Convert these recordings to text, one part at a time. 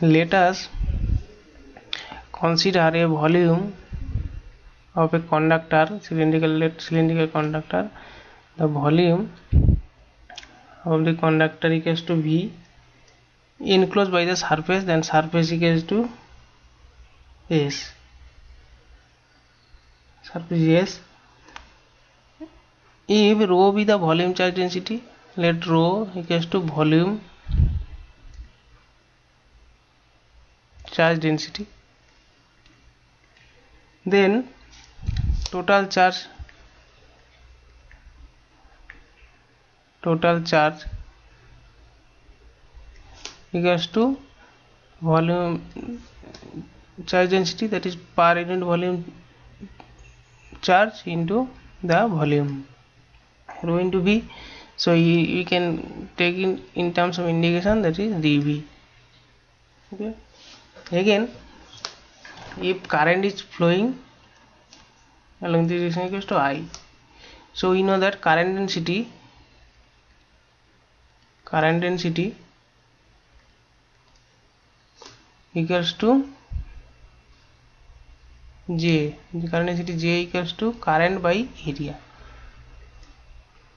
let us consider a volume of a conductor cylindrical cylindrical conductor the volume of the conductor equals to v enclosed by the surface then surface equals to s surface s if rho be the volume charge density let rho equals to volume charge density. Then total charge total charge equals to volume charge density that is per unit volume charge into the volume. Rho into v so you, you can take in in terms of integration that is dv okay again if current is flowing along this direction equals to i. So we know that current density current density equals to j. Current density j equals to current by area.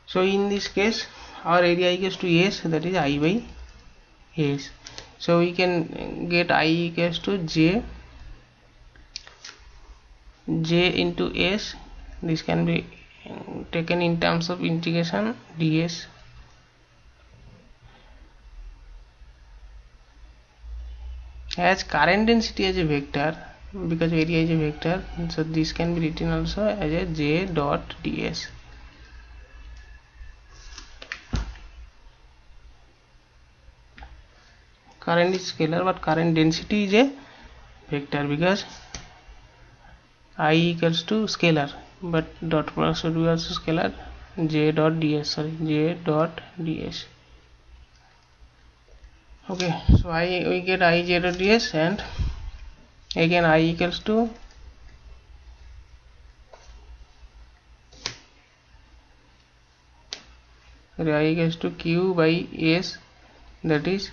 So in this case our area equals to s that is i by s so we can get i equals to j. J into s. This can be taken in terms of integration ds as current density as a vector because area is a vector so this can be written also as a j dot ds current is scalar but current density is a vector because i equals to scalar but dot product should be also scalar j dot ds sorry j dot ds okay so i we get i j dot ds and again i equals to sorry, i equals to q by s that is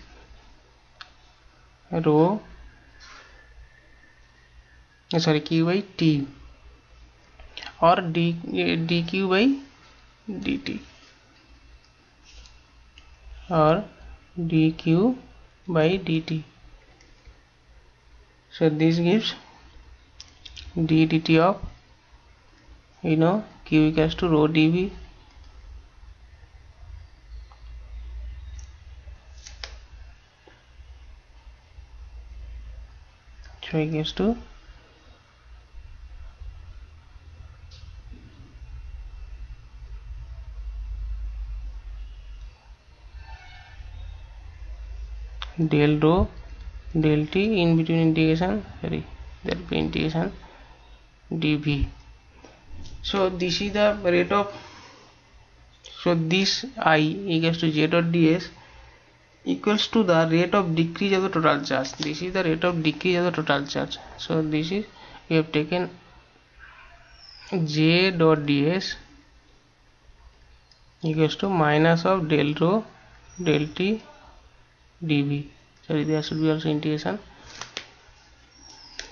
rho sorry Q by T और D D Q by D T और D Q by D T so this gives D D T of you know Q cos to rho D V so equals to del rho del t in between integration sorry there be integration dv so this is the rate of so this i equals to j dot ds equals to the rate of decrease of the total charge. This is the rate of decrease of the total charge. So this is we have taken j dot ds equals to minus of del rho del t dv. Sorry there should be also integration.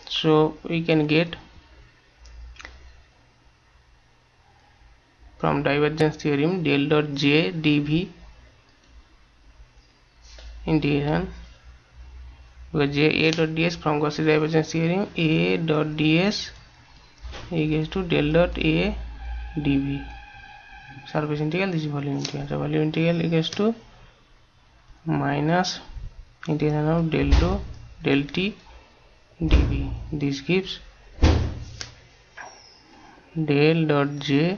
So we can get from divergence theorem del dot j dv integration because j a dot ds from Gaussian divergence theorem a dot ds equals to del dot a dv surface integral this is volume integral so volume integral equals to minus integration of del rho del t dv this gives del dot j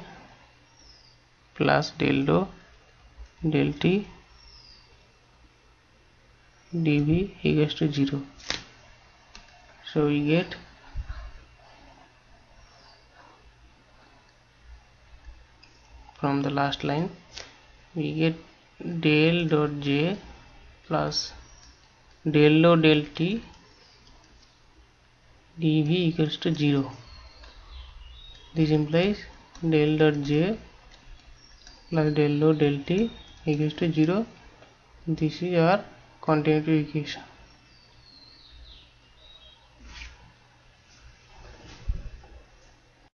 plus del rho del t dv equals to 0 so we get from the last line we get del dot j plus del rho del t dv equals to 0 this implies del dot j plus del rho del t equals to 0 this is our continued irrigation.